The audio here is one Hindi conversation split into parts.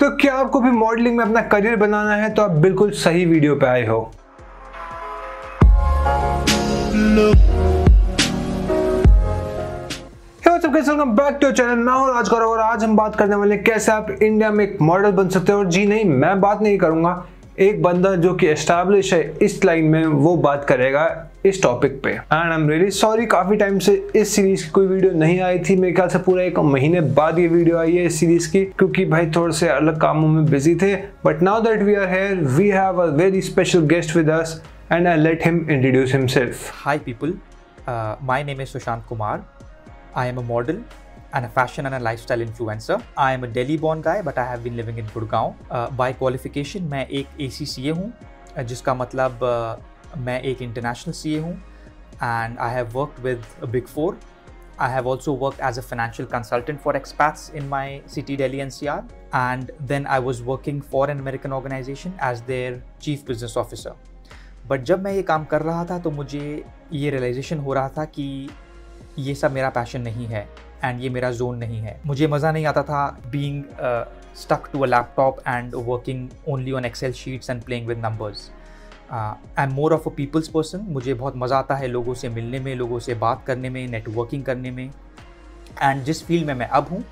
तो क्या आपको भी मॉडलिंग में अपना करियर बनाना है तो आप बिल्कुल सही वीडियो पे आए हो। वेलकम बैक टू चैनल मैं हूँ राजगौर और आज हम बात करने वाले कैसे आप इंडिया में एक मॉडल बन सकते हो। और जी नहीं, मैं बात नहीं करूँगा। एक बंदा जो कि एस्टैब्लिश है, इस लाइन में वो बात करेगा। इस टॉपिक पे and I am really sorry काफ़ी टाइम से इस सीरीज़ की कोई वीडियो नहीं आई थी मेरे ख्याल से पूरा एक महीने बाद ये वीडियो आई है इस सीरीज़ की क्योंकि भाई थोड़े से अलग कामों में बिज़ी थे but now that we are here we have a very special guest with us and I let him introduce himself people. Uh, my name is Sushant Kumar. I am a model and a fashion and a lifestyle influencer. I am a Delhi born guy, but I have been living in Gurgaon. Uh, by qualification, मैं एक ACCA हूँ जिसका मतलब uh, मैं एक इंटरनेशनल सी ए हूँ and I have work with Big Four I have also work as a financial consultant for expats in my city Delhi N C R and then I was working for an American organisation as their chief business officer but जब मैं ये काम कर रहा था तो मुझे ये रियलाइजेशन हो रहा था कि ये सब मेरा पैशन नहीं है एंड ये मेरा जोन नहीं है। मुझे मज़ा नहीं आता था being stuck to a laptop and working only on Excel sheets and playing with numbers I am more of a peoples person मुझे बहुत मज़ा आता है लोगों से मिलने में, लोगों से बात करने में नेटवर्किंग करने में। एंड जिस फ़ील्ड में मैं अब हूँ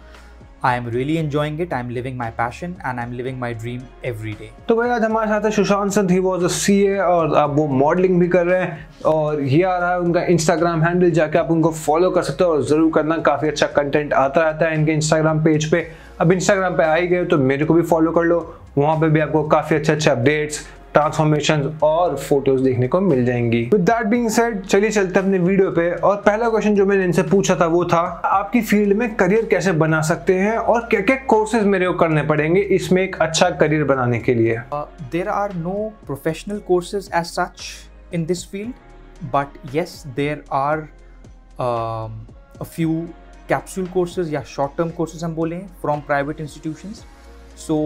I am really enjoying it I am living my passion and I am living my dream every day तो भाई, आज हमारे साथ है सुशांत संत ही वॉज़ सी ए और अब वो मॉडलिंग भी कर रहे हैं। और ये आ रहा है उनका इंस्टाग्राम हैंडल जाके आप उनको फॉलो कर सकते हो और ज़रूर करना, काफ़ी अच्छा कंटेंट आता रहता है इनके इंस्टाग्राम पेज पे। अब इंस्टाग्राम पे आ ही गए तो मेरे को भी फॉलो कर लो। वहाँ पे भी आपको काफ़ी अच्छे अच्छे अपडेट्स ट्रांसफॉर्मेशन और फ़ोटोज़ देखने को मिल जाएँगी। विद दैट बीइंग सेड चलिए चलते अपने वीडियो पे। और पहला क्वेश्चन जो मैंने इनसे पूछा था वो था, आपकी फ़ील्ड में करियर कैसे बना सकते हैं और क्या क्या कोर्सेज मेरे को करने पड़ेंगे इसमें एक अच्छा करियर बनाने के लिए? There are no professional courses as such in this field but yes there are few capsule courses या शॉर्ट टर्म कोर्सेज हम बोलें फ्रॉम प्राइवेट इंस्टीट्यूशंस सो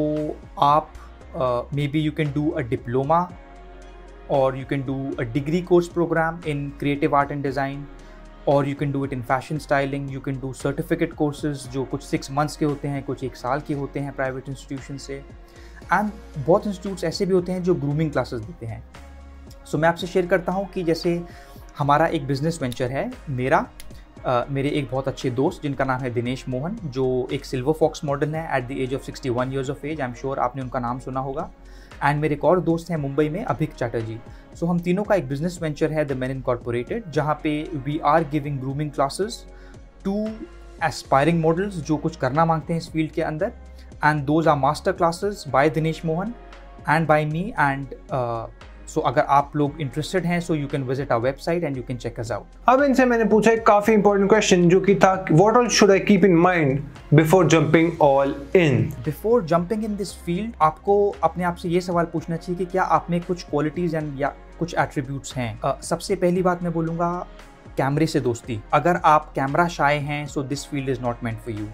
आप uh, maybe you can do a diploma or you can do a degree course program in creative art and design और you can do it in fashion styling you can do certificate courses जो कुछ सिक्स मंथ्स के होते हैं कुछ एक साल के होते हैं प्राइवेट इंस्टीट्यूशन से। एंड बहुत इंस्टीट्यूट्स ऐसे भी होते हैं जो ग्रूमिंग क्लासेस देते हैं। सो so, मैं आपसे शेयर करता हूँ कि जैसे हमारा एक बिज़नेस वेंचर है मेरा। मेरे एक बहुत अच्छे दोस्त जिनका नाम है दिनेश मोहन जो एक सिल्वर फॉक्स मॉडल है at the age of 61 one years of age I am sure आपने उनका नाम सुना होगा। एंड मेरे एक और दोस्त हैं मुंबई में अभिक चैटर्जी। सो so, हम तीनों का एक बिज़नेस वेंचर है द मैन इनकॉर्पोरेटेड जहाँ पे we are giving grooming classes to aspiring models जो कुछ करना मांगते हैं इस फ़ील्ड के अंदर। And those are master classes by Dinesh Mohan and by me and so so, अगर आप लोग इंटरेस्टेड हैं so you can visit our website and you can check us out अब इनसे मैंने पूछा एक काफ़ी इंपॉर्टेंट क्वेश्चन जो कि था what all should I keep in mind before jumping all in before jumping in this field आपको अपने आप से ये सवाल पूछना चाहिए कि क्या आप में कुछ क्वालिटीज एंड या कुछ एट्रीब्यूट्स हैं? uh, सबसे पहली बात मैं बोलूँगा कैमरे से दोस्ती। अगर आप कैमरा शाय हैं so this field is not meant for you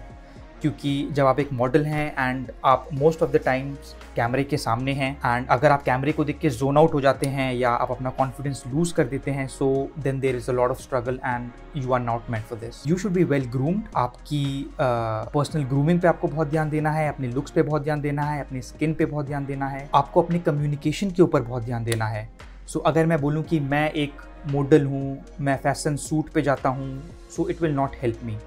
क्योंकि जब आप एक मॉडल हैं एंड आप मोस्ट ऑफ़ द टाइम्स कैमरे के सामने हैं एंड अगर आप कैमरे को देख के जोन आउट हो जाते हैं या आप अपना कॉन्फिडेंस लूज कर देते हैं so then there is a lot of struggle and you are not meant for this you should be well groomed आपकी पर्सनल uh, ग्रूमिंग पे आपको बहुत ध्यान देना है अपने लुक्स पे बहुत ध्यान देना है अपनी स्किन पे बहुत ध्यान देना है। आपको अपनी कम्युनिकेशन के ऊपर बहुत ध्यान देना है। सो so, अगर मैं बोलूँ कि मैं एक मॉडल हूँ मैं फ़ैशन सूट पे जाता हूँ so it will not help me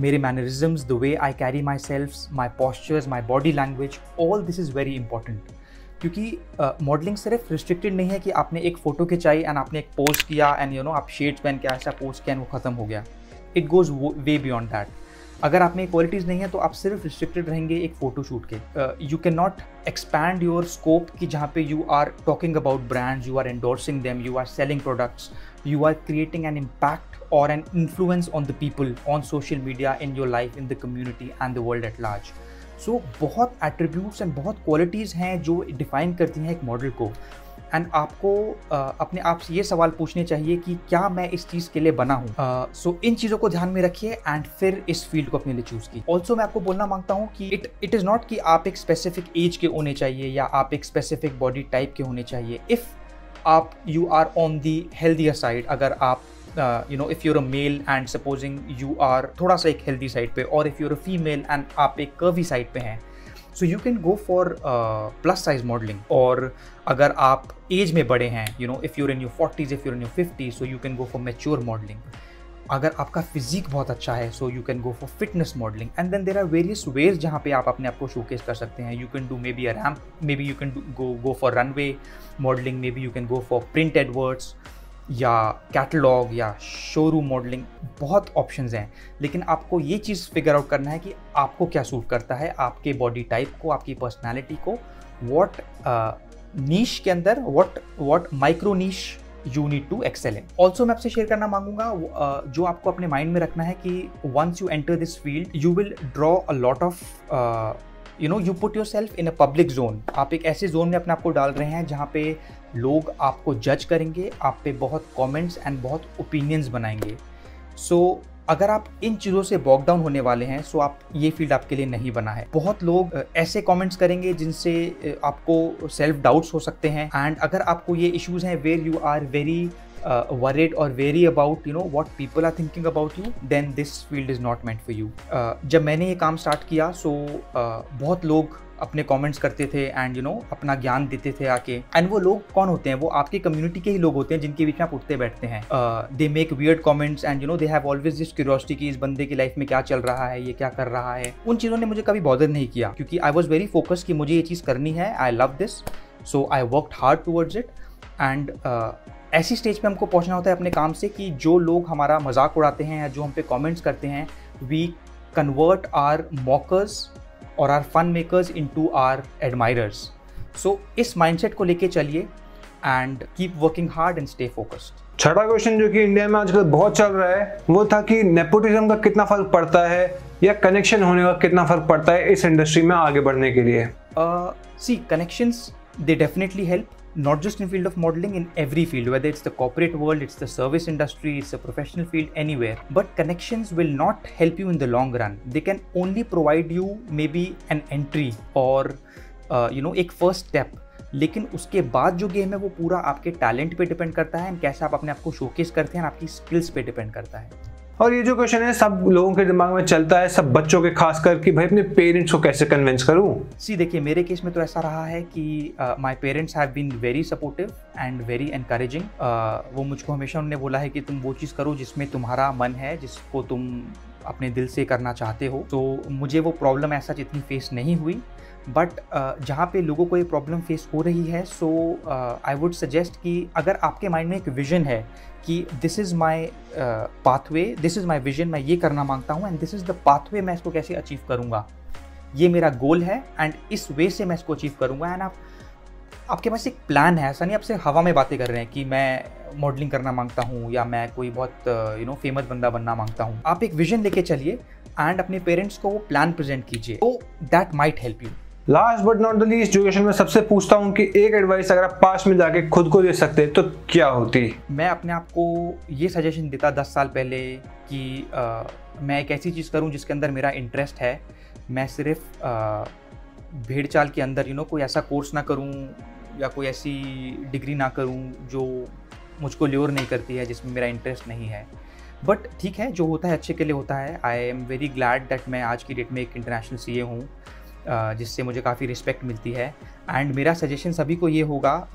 मेरे mannerisms the way I carry myself my postures my body language all this is very important क्योंकि मॉडलिंग uh, सिर्फ़ रिस्ट्रिक्टेड नहीं है कि आपने एक फ़ोटो खिंचाई एंड आपने एक पोस्ट किया एंड यू नो आप शेड्स पहन के ऐसा पोस्ट किया एंड वो ख़त्म हो गया। It goes way beyond that अगर आप में क्वालिटीज़ नहीं है तो आप सिर्फ़ रिस्ट्रिक्टेड रहेंगे एक फ़ोटो शूट के। You can not expand your scope कि जहाँ पे you are talking about brands you are endorsing them you are selling products you are creating an impact or an influence on the people on social media in your life in the community and the world at large. So so, बहुत एट्रीब्यूट्स एंड बहुत क्वालिटीज़ हैं जो डिफ़ाइन करती हैं एक मॉडल को। एंड आपको uh, अपने आप से ये सवाल पूछने चाहिए कि क्या मैं इस चीज़ के लिए बना हूँ? सो so, इन चीज़ों को ध्यान में रखिए एंड फिर इस फ़ील्ड को अपने लिए चूज़ की ऑल्सो मैं आपको बोलना माँगता हूँ कि इट इट इज़ नॉट कि आप एक स्पेसिफिक एज के होने चाहिए या आप एक स्पेसिफिक बॉडी टाइप के होने चाहिए। इफ़ आप you are on the healthier side अगर आप you know if you're a male and supposing you are थोड़ा सा एक हेल्दी साइड पे, और if you're a female and आप एक कर्वी साइड पे हैं so you can go for plus size modelling और अगर आप एज में बड़े हैं you know if you're in you forties if you're in you fifty so you can go for mature modelling अगर आपका फिजिक बहुत अच्छा है so you can go for fitness modelling and then there are various ways जहाँ पे आप अपने आप को शोकेस कर सकते हैं. You can do maybe a ramp maybe you can go go for runway modelling maybe you can go for print adverts या कैटलॉग या शोरूम मॉडलिंग बहुत ऑप्शंस हैं. लेकिन आपको ये चीज़ फिगर आउट करना है कि आपको क्या सूट करता है, आपके बॉडी टाइप को, आपकी पर्सनैलिटी को वॉट नीश के अंदर what what micro niche you need to excel in also मैं आपसे शेयर करना मांगूँगा जो आपको अपने माइंड में रखना है कि once you enter this field you will draw a lot of you know you put yourself in a public zone आप एक ऐसे जोन में अपने आप को डाल रहे हैं जहाँ पे लोग आपको जज करेंगे आप पे बहुत कॉमेंट्स एंड बहुत ओपिनियंस बनाएँगे. सो so, अगर आप इन चीज़ों से बॉकडाउन होने वाले हैं सो आप ये फ़ील्ड आपके लिए नहीं बना है। बहुत लोग ऐसे कॉमेंट्स करेंगे जिनसे आपको सेल्फ डाउट्स हो सकते हैं। एंड अगर आपको ये इश्यूज़ हैं where you are very worried और very about you know what people are thinking about you then this field is not meant for you जब मैंने ये काम स्टार्ट किया सो so, uh, बहुत लोग अपने कमेंट्स करते थे एंड यू नो अपना ज्ञान देते थे आके। एंड वो लोग कौन होते हैं? वो आपकी कम्युनिटी के ही लोग होते हैं जिनके बीच में आप उठते बैठते हैं। They make weird comments and you know they have always this curiosity कि इस बंदे की लाइफ में क्या चल रहा है ये क्या कर रहा है। उन चीज़ों ने मुझे कभी बॉदर नहीं किया क्योंकि आई वॉज़ वेरी फोकस कि मुझे ये चीज़ करनी है I love this so I work hard towards it and ऐसी स्टेज पे हमको पहुँचना होता है अपने काम से कि जो लोग हमारा मज़ाक उड़ाते हैं या जो हम पे कमेंट्स करते हैं वी कन्वर्ट आर मॉकर्स और our fun makers into our admirers so इस माइंडसेट को लेके चलिए and keep working hard and stay focused छठा क्वेश्चन जो कि इंडिया में आजकल बहुत चल रहा है वो था कि नेपोटिज्म का कितना फ़र्क पड़ता है या कनेक्शन होने का कितना फ़र्क पड़ता है इस इंडस्ट्री में आगे बढ़ने के लिए? See uh, connections they definitely help not just in field of modeling in every field whether it's the corporate world it's the service industry it's a professional field anywhere but connections will not help you in the long run they can only provide you maybe an entry or uh, you know एक फ़र्स्ट स्टेप लेकिन उसके बाद जो गेम है वो पूरा आपके टैलेंट पे डिपेंड करता है एंड कैसे आप अपने आप को शोकेस करते हैं आपकी स्किल्स पे डिपेंड करता है और ये जो क्वेश्चन है, सब लोगों के दिमाग में चलता है, सब बच्चों के खास कर कि भाई अपने पेरेंट्स को कैसे कन्विंस करूँ? सी देखिए, मेरे केस में तो ऐसा रहा है कि my parents have been very supportive and very encouraging वो मुझको हमेशा उन्होंने बोला है कि तुम वो चीज़ करो जिसमें तुम्हारा मन है, जिसको तुम अपने दिल से करना चाहते हो। तो मुझे वो प्रॉब्लम ऐसा जितनी फेस नहीं हुई। बट uh, जहाँ पे लोगों को ये प्रॉब्लम फेस हो रही है सो आई वुड सजेस्ट कि अगर आपके माइंड में एक विजन है कि this is my pathway this is my vision मैं ये करना माँगता हूँ and this is the pathway मैं इसको कैसे अचीव करूँगा? ये मेरा गोल है एंड इस वे से मैं इसको अचीव करूँगा एंड आप आपके पास एक प्लान है ऐसा नहीं आपसे हवा में बातें कर रहे हैं कि मैं मॉडलिंग करना माँगता हूँ या मैं कोई बहुत यू नो फ़ेमस बंदा बनना माँगता हूँ। आप एक विजन लेके चलिए एंड अपने पेरेंट्स को वो प्लान प्रेजेंट कीजिए। तो that might help you last but not the least जो क्वेश्चन मैं सबसे पूछता हूँ कि एक एडवाइस अगर आप पास में जाके खुद को दे सकते तो क्या होती? मैं अपने आप को ये सजेशन देता दस साल पहले कि आ, मैं एक ऐसी चीज़ करूँ जिसके अंदर मेरा इंटरेस्ट है। मैं सिर्फ़ भेड़ चाल के अंदर यू नो कोई ऐसा कोर्स ना करूँ या कोई ऐसी डिग्री ना करूँ जो मुझको ल्योर नहीं करती है जिसमें मेरा इंटरेस्ट नहीं है। बट ठीक है जो होता है अच्छे के लिए होता है। I am very glad that मैं आज की डेट में एक इंटरनेशनल सी ए हूँ। जिससे मुझे काफ़ी रिस्पेक्ट मिलती है। एंड मेरा सजेशन सभी को ये होगा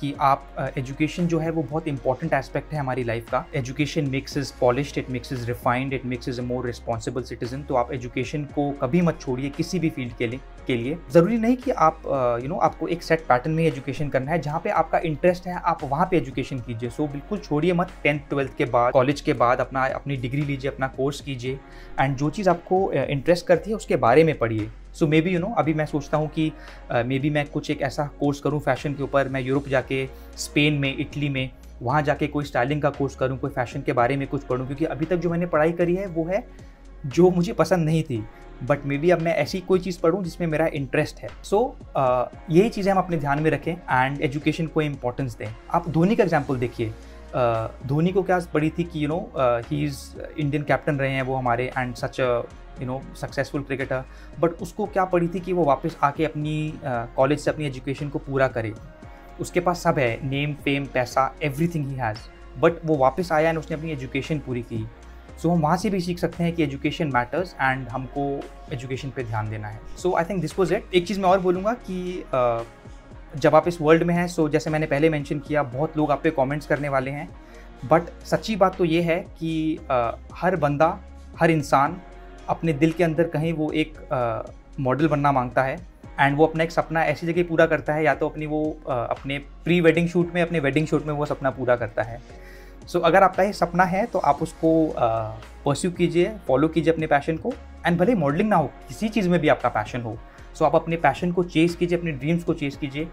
कि आप एजुकेशन जो है वो बहुत इंपॉर्टेंट एस्पेक्ट है हमारी लाइफ का। Education makes us polished it makes us refined it makes us a more responsible citizen तो आप एजुकेशन को कभी मत छोड़िए किसी भी फ़ील्ड के लिए के लिए। ज़रूरी नहीं कि आप यू नो आपको एक सेट पैटर्न में एजुकेशन करना है। जहाँ पे आपका इंटरेस्ट है, आप वहाँ पे एजुकेशन कीजिए। सो बिल्कुल छोड़िए मत। टेंथ ट्वेल्थ के बाद कॉलेज के बाद अपना, अपनी डिग्री लीजिए, अपना कोर्स कीजिए। एंड जो चीज़ आपको इंटरेस्ट करती है, उसके बारे में पढ़िए। So maybe you know अभी मैं सोचता हूँ कि मे uh, बी मैं कुछ एक ऐसा कोर्स करूँ फ़ैशन के ऊपर मैं यूरोप जाके स्पेन में इटली में वहाँ जाके कोई स्टाइलिंग का कोर्स करूँ कोई फ़ैशन के बारे में कुछ पढ़ूँ क्योंकि अभी तक जो मैंने पढ़ाई करी है वो है जो मुझे पसंद नहीं थी। बट मे बी अब मैं ऐसी कोई चीज़ पढ़ूँ जिसमें मेरा इंटरेस्ट है। सो so, uh, यही चीज़ें हम अपने ध्यान में रखें एंड एजुकेशन को इम्पोर्टेंस दें। आप धोनी का एग्ज़ाम्पल देखिए। धोनी को क्या पड़ी थी कि you know he is Indian captain रहे हैं वो हमारे and such you know successful cricketer but उसको क्या पड़ी थी कि वो वापस आके अपनी कॉलेज uh, से अपनी एजुकेशन को पूरा करे। उसके पास सब है नेम फेम पैसा एवरीथिंग ही हैज़ बट वो वापस आया एंड उसने अपनी एजुकेशन पूरी की। सो so, हम वहाँ से भी सीख सकते हैं कि एजुकेशन मैटर्स एंड हमको एजुकेशन पे ध्यान देना है। So I think this was it एक चीज़ मैं और बोलूँगा कि जब आप इस वर्ल्ड में हैं सो so जैसे मैंने पहले मेंशन किया बहुत लोग आप पे कमेंट्स करने वाले हैं बट सच्ची बात तो ये है कि आ, हर बंदा हर इंसान अपने दिल के अंदर कहीं वो एक मॉडल बनना माँगता है। एंड वो अपना एक सपना ऐसी जगह पूरा करता है या तो अपनी वो अपने प्री वेडिंग शूट में अपने वेडिंग शूट में वो सपना पूरा करता है। सो so, अगर आपका ये सपना है तो आप उसको परस्यू कीजिए फॉलो कीजिए अपने पैशन को। एंड भले मॉडलिंग ना हो किसी चीज़ में भी आपका पैशन हो सो so, आप अपने पैशन को चेस कीजिए अपने ड्रीम्स को चेस कीजिए।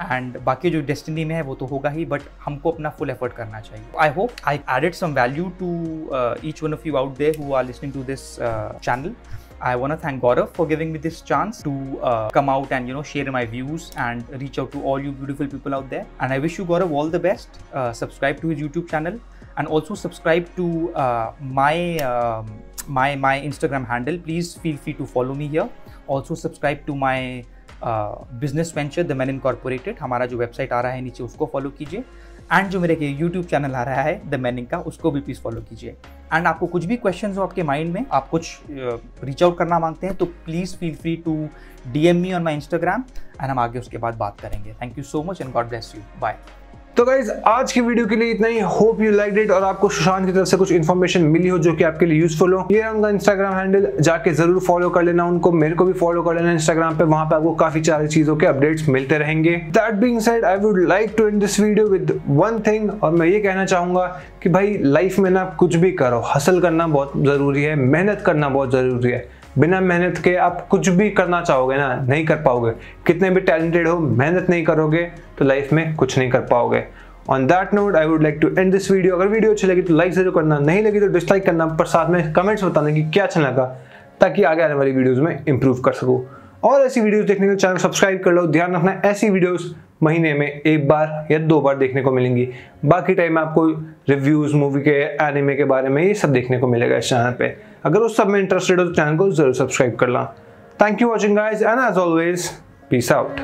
एंड बाकी जो डेस्टिनी में है वो तो होगा ही बट हमको अपना फुल एफर्ट करना चाहिए I hope I added some value to each one of you out there who are listening to this channel I want to thank Gaurav for giving me this chance to uh, come out and you know share my views and reach out to all you beautiful people out there. And I wish you Gaurav all the best. Uh, subscribe to his YouTube channel and also subscribe to uh, my um, my my Instagram handle. Please feel free to follow me here. Also subscribe to my business venture the man incorporated हमारा जो वेबसाइट आ रहा है नीचे, उसको फॉलो कीजिए। एंड जो मेरे के यूट्यूब चैनल आ रहा है द मैनिंग का, उसको भी प्लीज़ फॉलो कीजिए। एंड आपको कुछ भी क्वेश्चन हो आपके माइंड में, आप कुछ रीच आउट करना मांगते हैं तो please feel free to D M me on my Instagram and हम आगे उसके बाद बात करेंगे। Thank you so much and God bless you bye तो गाइज़ आज की वीडियो के लिए इतना ही। होप यू लाइक इट और आपको सुशांत की तरफ़ से कुछ इन्फॉर्मेशन मिली हो जो कि आपके लिए यूजफुल हो। ये उनका इंस्टाग्राम हैंडल जाके ज़रूर फॉलो कर लेना उनको। मेरे को भी फॉलो कर लेना इंस्टाग्राम पे। वहाँ पे आपको काफ़ी सारी चीज़ों के अपडेट्स मिलते रहेंगे। That being said I would like to end this video with one thing और मैं ये कहना चाहूँगा कि भाई लाइफ में ना कुछ भी करो। हसल करना बहुत ज़रूरी है। मेहनत करना बहुत ज़रूरी है। बिना मेहनत के आप कुछ भी करना चाहोगे ना, नहीं कर पाओगे। कितने भी टैलेंटेड हो, मेहनत नहीं करोगे तो लाइफ में कुछ नहीं कर पाओगे। On that note I would like to end this video अगर वीडियो अच्छी लगी तो लाइक ज़रूर करना, नहीं लगी तो डिसलाइक करना, पर साथ में कमेंट्स बताना कि क्या अच्छा लगा, ताकि आगे आने वाली वीडियोज़ में इंप्रूव कर सकूँ। और ऐसी वीडियोस देखने के लिए चैनल सब्सक्राइब कर लो। ध्यान रखना, ऐसी वीडियोस महीने में एक बार या दो बार देखने को मिलेंगी। बाकी टाइम आपको रिव्यूज़ मूवी के एनिमे के बारे में ये सब देखने को मिलेगा इस चैनल पे। अगर उस सब में इंटरेस्टेड हो तो चैनल को ज़रूर सब्सक्राइब कर ला thank you watching guys and as always peace out